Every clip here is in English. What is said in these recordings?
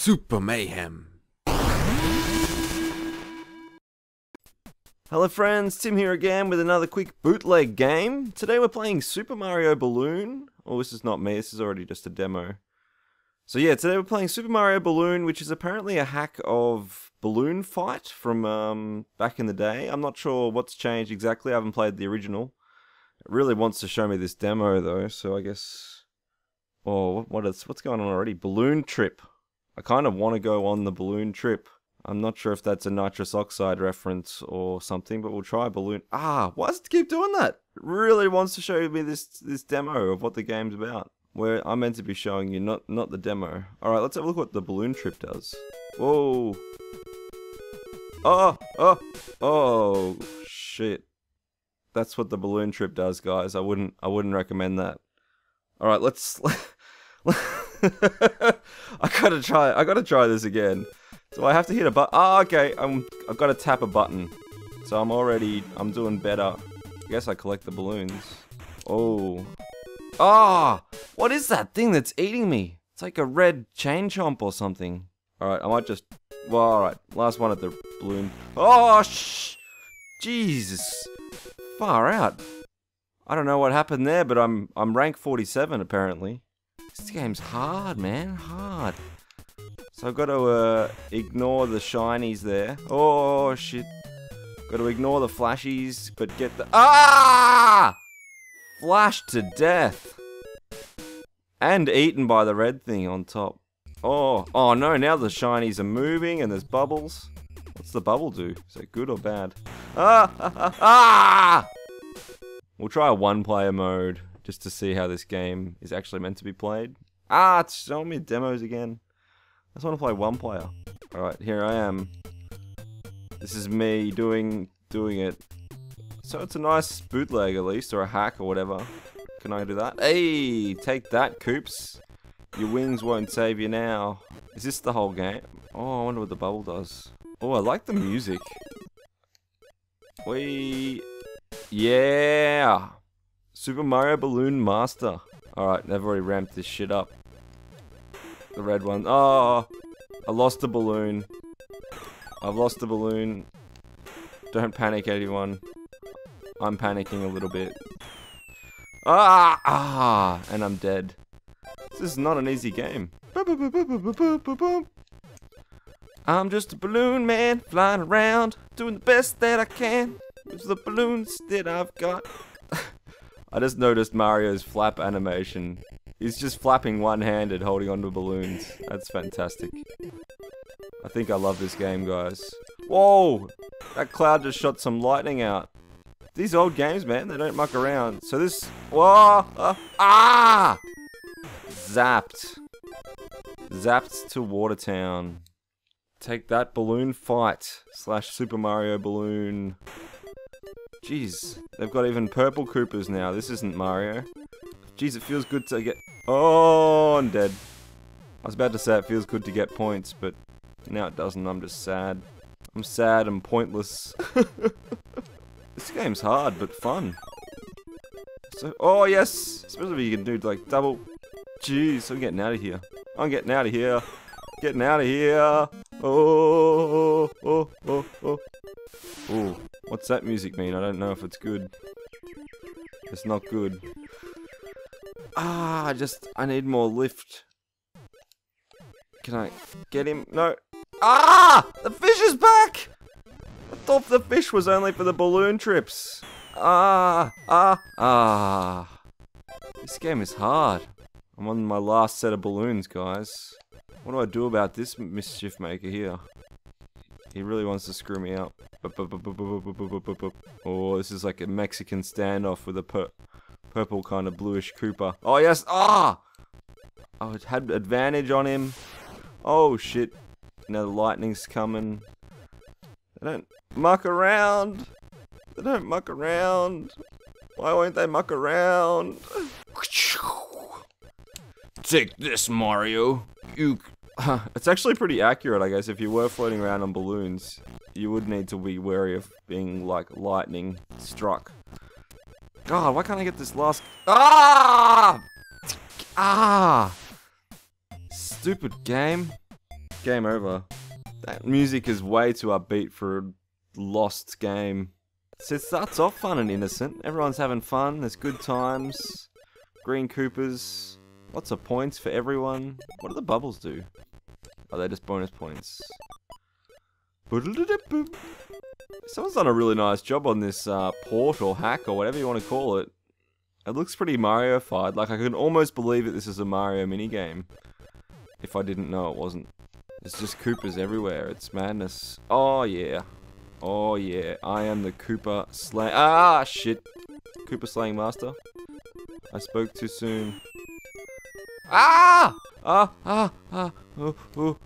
Super Mayhem. Hello friends, Tim here again with another quick bootleg game. Today we're playing Super Mario Balloon. Oh, this is not me, this is already just a demo. So yeah, today we're playing Super Mario Balloon, which is apparently a hack of Balloon Fight from um, back in the day. I'm not sure what's changed exactly, I haven't played the original. It really wants to show me this demo though, so I guess... Oh, what is, what's going on already? Balloon Trip. I kind of want to go on the balloon trip. I'm not sure if that's a nitrous oxide reference or something, but we'll try balloon. Ah, why does it keep doing that? It really wants to show me this this demo of what the game's about. Where I'm meant to be showing you, not not the demo. All right, let's have a look what the balloon trip does. Whoa. Oh, oh, oh, shit. That's what the balloon trip does, guys. I wouldn't I wouldn't recommend that. All right, let's. I gotta try. I gotta try this again. So I have to hit a button. Ah, oh, okay. I'm. I've got to tap a button. So I'm already. I'm doing better. I guess I collect the balloons. Oh. Ah! Oh, what is that thing that's eating me? It's like a red chain chomp or something. All right. I might just. Well, all right. Last one at the balloon. Oh, shh! Jesus. Far out. I don't know what happened there, but I'm I'm rank 47 apparently. This game's hard, man. Hard. So I've got to uh, ignore the shinies there. Oh, shit. Got to ignore the flashies, but get the... Ah! Flashed to death. And eaten by the red thing on top. Oh, oh no, now the shinies are moving and there's bubbles. What's the bubble do? Is it good or bad? Ah! ah, ah, ah! We'll try a one-player mode just to see how this game is actually meant to be played. Ah, it's showing me demos again. I just want to play one player. Alright, here I am. This is me doing doing it. So it's a nice bootleg at least, or a hack or whatever. Can I do that? Hey, take that, Coops. Your wings won't save you now. Is this the whole game? Oh, I wonder what the bubble does. Oh, I like the music. We... Yeah! Super Mario Balloon Master. Alright, they've already ramped this shit up. The red one. Oh, I lost the balloon. I've lost the balloon. Don't panic, anyone. I'm panicking a little bit. Ah! Ah! And I'm dead. This is not an easy game. I'm just a balloon man, flying around, doing the best that I can with the balloons that I've got. I just noticed Mario's flap animation. He's just flapping one-handed, holding onto balloons. That's fantastic. I think I love this game, guys. Whoa! That cloud just shot some lightning out. These old games, man, they don't muck around. So this... Whoa! Uh, ah! Zapped. Zapped to Watertown. Take that balloon fight. Slash Super Mario Balloon. Jeez, they've got even purple Koopas now. This isn't Mario. Jeez, it feels good to get... Oh, I'm dead. I was about to say it feels good to get points, but now it doesn't. I'm just sad. I'm sad and pointless. this game's hard, but fun. So, oh, yes! Especially if you can do, like, double... Jeez, I'm getting out of here. I'm getting out of here. Getting out of here. Oh, oh, oh, oh. Oh. oh. What's that music mean? I don't know if it's good. It's not good. Ah, I just, I need more lift. Can I get him? No. Ah! The fish is back! I thought the fish was only for the balloon trips. Ah, ah, ah. This game is hard. I'm on my last set of balloons, guys. What do I do about this mischief maker here? He really wants to screw me up. Oh, this is like a Mexican standoff with a pur purple kind of bluish Koopa. Oh, yes! Ah! Oh, it had advantage on him. Oh, shit. Now the lightning's coming. They don't muck around. They don't muck around. Why won't they muck around? Take this, Mario. You it's actually pretty accurate, I guess. If you were floating around on balloons, you would need to be wary of being, like, lightning struck. God, why can't I get this last... Ah! Ah! Stupid game. Game over. That music is way too upbeat for a lost game. So it starts off fun and innocent. Everyone's having fun. There's good times. Green Koopas. Lots of points for everyone. What do the bubbles do? Are they just bonus points? Someone's done a really nice job on this uh, port or hack or whatever you want to call it. It looks pretty Mario-fied. Like, I can almost believe that this is a Mario minigame. If I didn't know it wasn't. It's just Koopas everywhere. It's madness. Oh, yeah. Oh, yeah. I am the Koopa Slay- Ah, shit. Koopa Slaying Master. I spoke too soon. Ah! Ah, ah, ah. Oh, oh.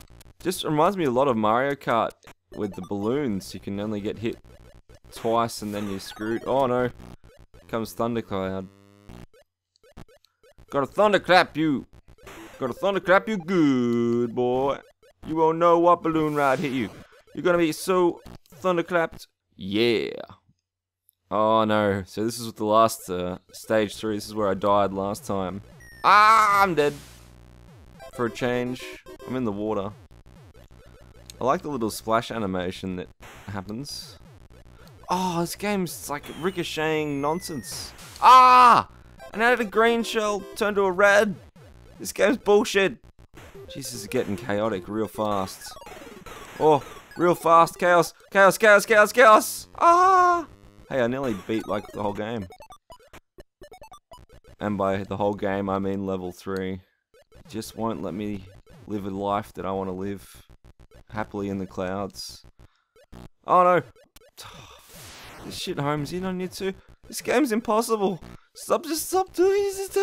Just reminds me a lot of Mario Kart with the balloons. You can only get hit twice and then you're screwed. Oh, no. Comes Thundercloud. Got a thunderclap you. Got a thunderclap you good, boy. You won't know what balloon ride hit you. You're gonna be so thunderclapped. Yeah. Oh no. So this is with the last uh, stage three. This is where I died last time. Ah, I'm dead. For a change, I'm in the water. I like the little splash animation that happens. Oh, this game's like ricocheting nonsense. Ah! And how did a green shell turn to a red? This game's bullshit. Jesus, is getting chaotic real fast. Oh, real fast. Chaos, chaos, chaos, chaos, chaos. Ah! Hey, I nearly beat like the whole game. And by the whole game, I mean level 3. Just won't let me live a life that I want to live. Happily in the clouds. Oh no! This shit homes in on you too. This game's impossible. Stop, just stop doing this.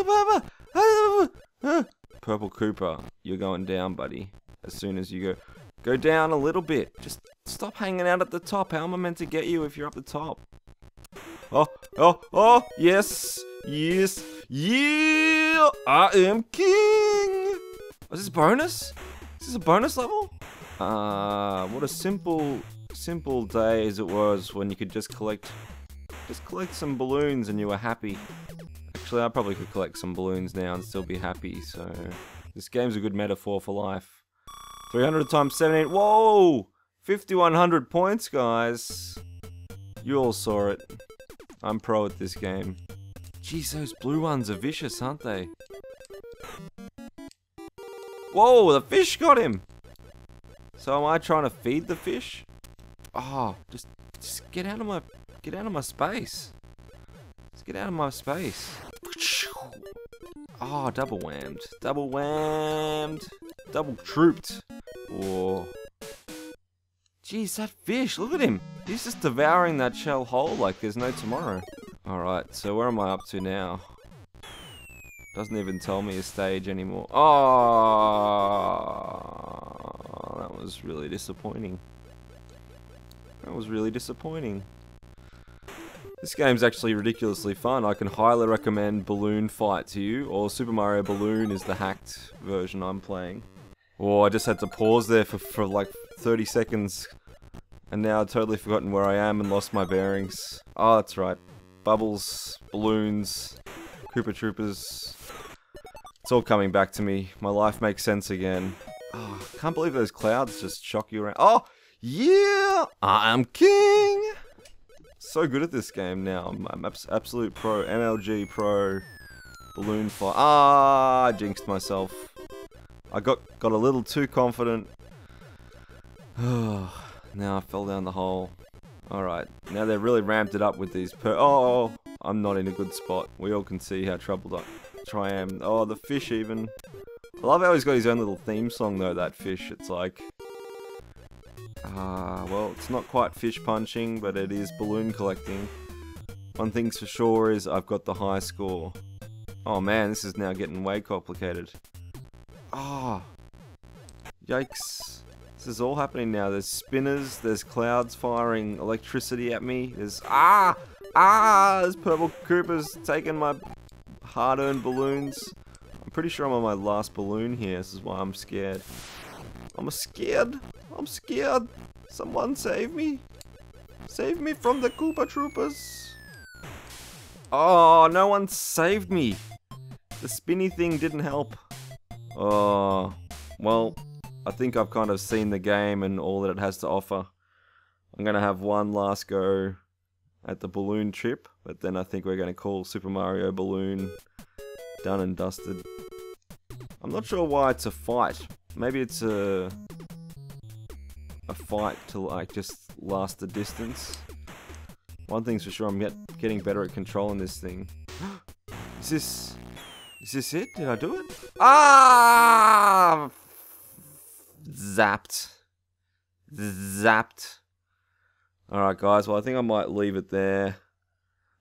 Purple Koopa, you're going down, buddy. As soon as you go, go down a little bit. Just stop hanging out at the top. How am I meant to get you if you're up the top? Oh, oh, oh, yes, yes, yeah, I am king. Is this a bonus? Is this a bonus level? Ah, uh, what a simple, simple day as it was when you could just collect just collect some balloons and you were happy. Actually, I probably could collect some balloons now and still be happy, so... This game's a good metaphor for life. 300 times 78. Whoa! 5100 points, guys. You all saw it. I'm pro at this game. Jeez, those blue ones are vicious, aren't they? Whoa, the fish got him! So am I trying to feed the fish? Oh, just, just get out of my Get out of my space. Let's get out of my space. Oh, double whammed. Double whammed. Double trooped. Whoa. Jeez, that fish, look at him. He's just devouring that shell whole like there's no tomorrow. Alright, so where am I up to now? Doesn't even tell me a stage anymore. Oh, that was really disappointing. That was really disappointing. This game's actually ridiculously fun. I can highly recommend Balloon Fight to you, or Super Mario Balloon is the hacked version I'm playing. Oh, I just had to pause there for, for like 30 seconds, and now I've totally forgotten where I am and lost my bearings. Oh, that's right. Bubbles, balloons, Koopa Troopas. It's all coming back to me. My life makes sense again. Oh, can't believe those clouds just shock you around. Oh, yeah! I'm king! so good at this game now. I'm, I'm abs absolute pro. MLG pro. Balloon fight. Ah, I jinxed myself. I got got a little too confident. now I fell down the hole. Alright, now they've really ramped it up with these per- Oh, I'm not in a good spot. We all can see how troubled I, I am. Oh, the fish even. I love how he's got his own little theme song though, that fish. It's like, Ah, uh, well, it's not quite fish punching, but it is balloon collecting. One thing's for sure is I've got the high score. Oh man, this is now getting way complicated. Ah, oh, yikes. This is all happening now. There's spinners, there's clouds firing electricity at me. There's, ah, ah, there's purple Koopas taking my hard-earned balloons. I'm pretty sure I'm on my last balloon here. This is why I'm scared. I'm scared. I'm scared. Someone save me. Save me from the Koopa Troopas. Oh, no one saved me. The spinny thing didn't help. Oh, well, I think I've kind of seen the game and all that it has to offer. I'm going to have one last go at the balloon trip, but then I think we're going to call Super Mario Balloon done and dusted. I'm not sure why it's a fight. Maybe it's a a fight to like just last the distance. One thing's for sure, I'm get, getting better at controlling this thing. is this is this it? Did I do it? Ah! Zapped. Zapped. Alright guys, well I think I might leave it there.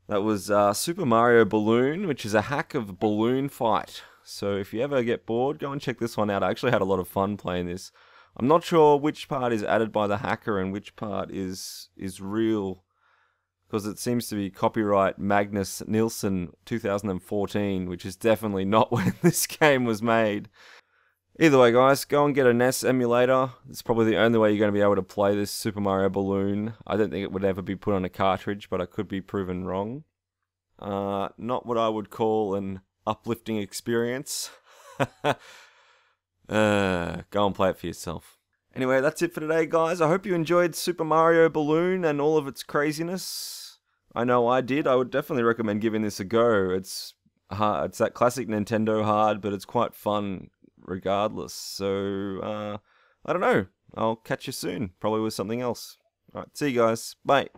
That was uh, Super Mario Balloon, which is a hack of balloon fight. So if you ever get bored, go and check this one out. I actually had a lot of fun playing this. I'm not sure which part is added by the hacker and which part is is real because it seems to be copyright Magnus Nilsson 2014, which is definitely not when this game was made. Either way, guys, go and get a NES emulator. It's probably the only way you're going to be able to play this Super Mario Balloon. I don't think it would ever be put on a cartridge, but I could be proven wrong. Uh, not what I would call an uplifting experience. uh, go and play it for yourself. Anyway, that's it for today, guys. I hope you enjoyed Super Mario Balloon and all of its craziness. I know I did. I would definitely recommend giving this a go. It's hard. It's that classic Nintendo hard, but it's quite fun regardless. So, uh, I don't know. I'll catch you soon, probably with something else. Alright, see you guys. Bye.